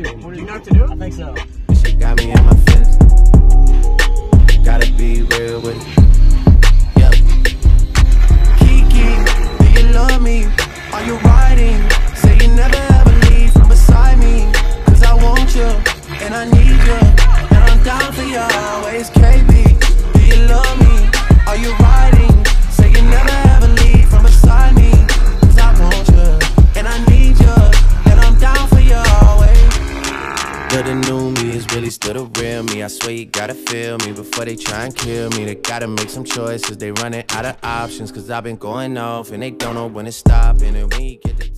right? Yeah, I do. Do you know what to do? I think so. This shit got me in my feelings. Gotta be real with it. Yeah. Kiki, do you love me? Are you riding? Say you never ever leave from beside me. Cause I want you, and I need you. And I'm down for you But the new me is really still the real me. I swear you gotta feel me before they try and kill me. They gotta make some choices. They running out of options. Cause I've been going off and they don't know when to stop. And when you get the.